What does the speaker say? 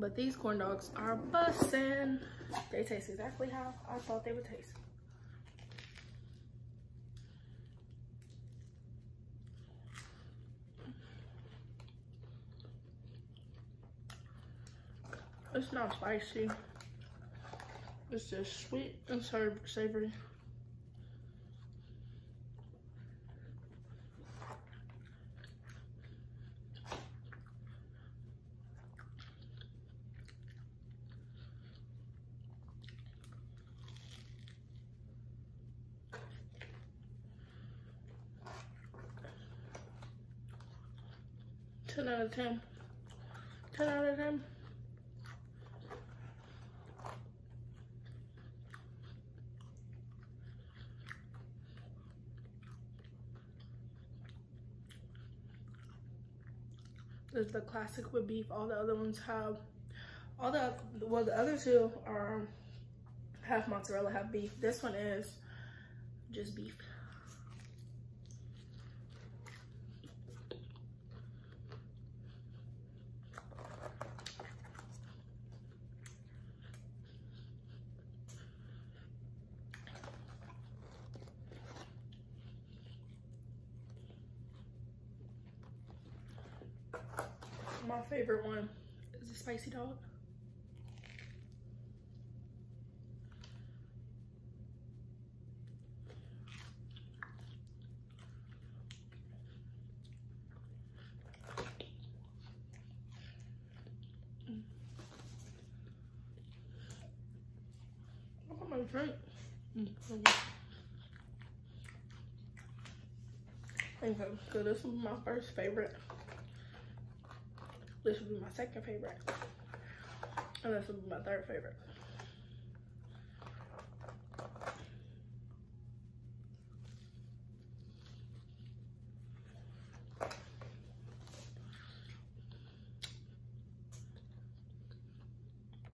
But these corn dogs are bussin'. They taste exactly how I thought they would taste. It's not spicy. It's just sweet and savory. Ten out of ten. Ten out of ten. Is the classic with beef. All the other ones have, all the, well, the other two are half mozzarella, half beef. This one is just beef. My favorite one is the spicy dog. Look at my drink. Mm. Okay, so this is my first favorite. This would be my second favorite. And this would be my third favorite.